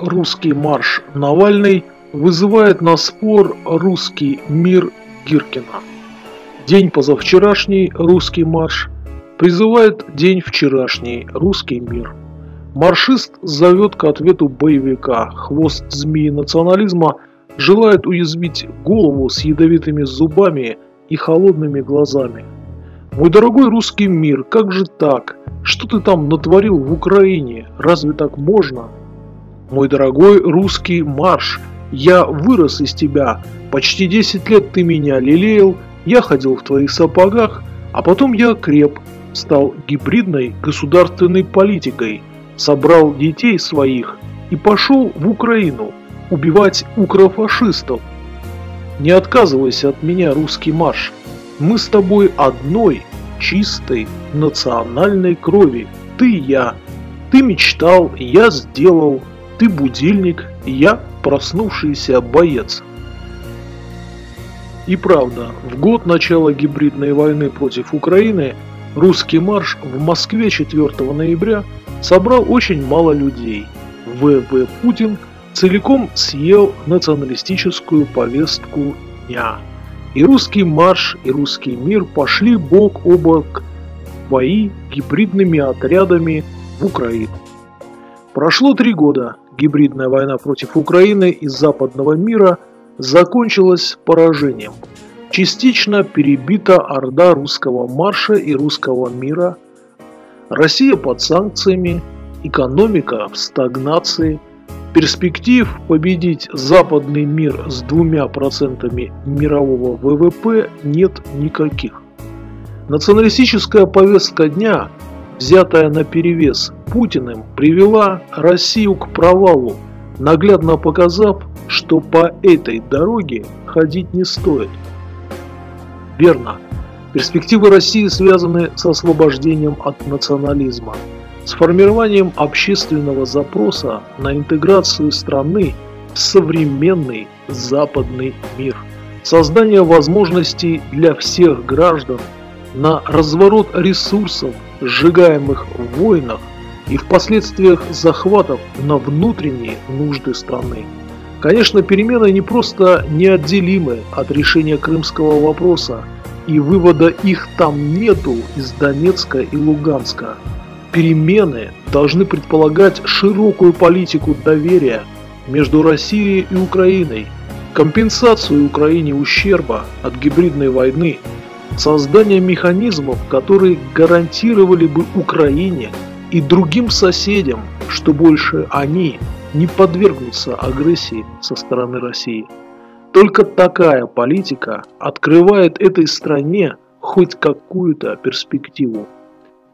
русский марш Навальный вызывает на спор русский мир Гиркина. День позавчерашний русский марш призывает день вчерашний русский мир. Маршист зовет к ответу боевика. Хвост змеи национализма желает уязвить голову с ядовитыми зубами и холодными глазами. Мой дорогой русский мир, как же так? Что ты там натворил в Украине? Разве так можно? Мой дорогой русский марш, я вырос из тебя. Почти 10 лет ты меня лелеял, я ходил в твоих сапогах, а потом я креп, стал гибридной государственной политикой, собрал детей своих и пошел в Украину убивать укрофашистов. Не отказывайся от меня, русский марш. Мы с тобой одной, чистой, национальной крови. Ты и я. Ты мечтал, я сделал. Ты будильник, я проснувшийся боец. И правда, в год начала гибридной войны против Украины русский марш в Москве 4 ноября собрал очень мало людей. В.В. Путин целиком съел националистическую повестку дня. И русский марш, и русский мир пошли бок о бок бои гибридными отрядами в Украину. Прошло три года, гибридная война против Украины и западного мира закончилась поражением. Частично перебита орда русского марша и русского мира. Россия под санкциями, экономика в стагнации. Перспектив победить западный мир с двумя процентами мирового ВВП нет никаких. Националистическая повестка дня взятая на перевес Путиным, привела Россию к провалу, наглядно показав, что по этой дороге ходить не стоит. Верно, перспективы России связаны с освобождением от национализма, с формированием общественного запроса на интеграцию страны в современный западный мир, создание возможностей для всех граждан на разворот ресурсов сжигаемых в войнах и в последствиях захватов на внутренние нужды страны. Конечно, перемены не просто неотделимы от решения крымского вопроса, и вывода их там нету из Донецка и Луганска. Перемены должны предполагать широкую политику доверия между Россией и Украиной, компенсацию Украине ущерба от гибридной войны создание механизмов, которые гарантировали бы Украине и другим соседям, что больше они не подвергнутся агрессии со стороны России. Только такая политика открывает этой стране хоть какую-то перспективу.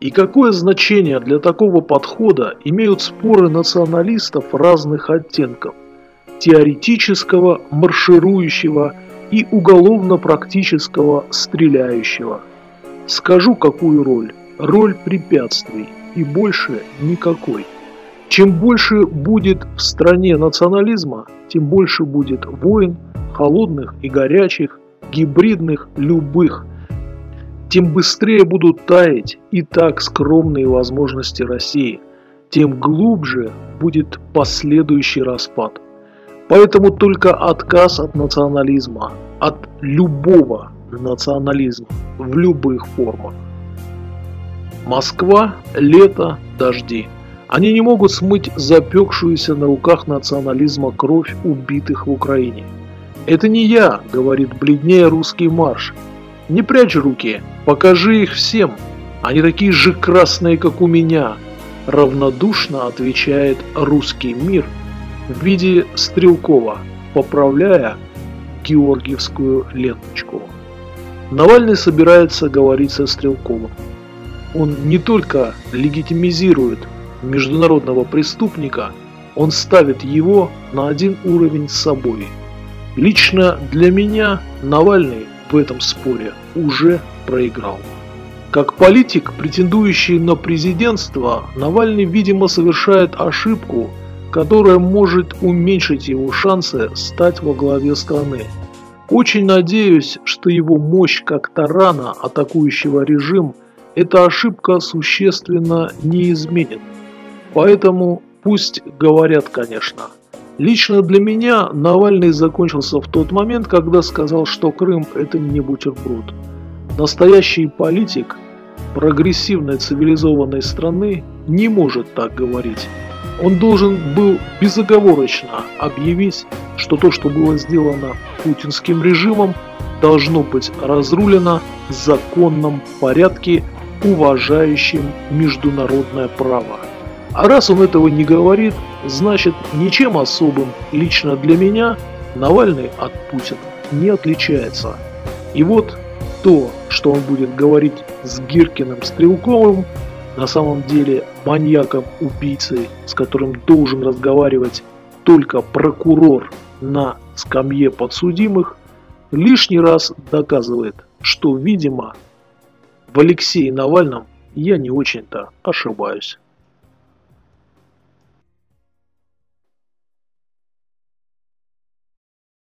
И какое значение для такого подхода имеют споры националистов разных оттенков – теоретического, марширующего и уголовно-практического стреляющего. Скажу какую роль. Роль препятствий и больше никакой. Чем больше будет в стране национализма, тем больше будет войн, холодных и горячих, гибридных, любых. Тем быстрее будут таять и так скромные возможности России, тем глубже будет последующий распад. Поэтому только отказ от национализма, от любого национализма в любых формах. Москва, лето, дожди. Они не могут смыть запекшуюся на руках национализма кровь убитых в Украине. «Это не я», — говорит бледнее русский марш. «Не прячь руки, покажи их всем. Они такие же красные, как у меня», — равнодушно отвечает русский мир — в виде Стрелкова, поправляя георгиевскую ленточку. Навальный собирается говорить со Стрелковым. Он не только легитимизирует международного преступника, он ставит его на один уровень с собой. Лично для меня Навальный в этом споре уже проиграл. Как политик, претендующий на президентство, Навальный, видимо, совершает ошибку – которая может уменьшить его шансы стать во главе страны. Очень надеюсь, что его мощь как тарана, атакующего режим, эта ошибка существенно не изменит. Поэтому пусть говорят, конечно. Лично для меня Навальный закончился в тот момент, когда сказал, что Крым – это не бутерброд. Настоящий политик прогрессивной цивилизованной страны не может так говорить. Он должен был безоговорочно объявить, что то, что было сделано путинским режимом, должно быть разрулено в законном порядке, уважающим международное право. А раз он этого не говорит, значит ничем особым лично для меня Навальный от Путина не отличается. И вот то, что он будет говорить с Гиркиным Стрелковым, на самом деле маньяком-убийцей, с которым должен разговаривать только прокурор на скамье подсудимых, лишний раз доказывает, что, видимо, в Алексее Навальном я не очень-то ошибаюсь.